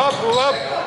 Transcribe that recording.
up, up.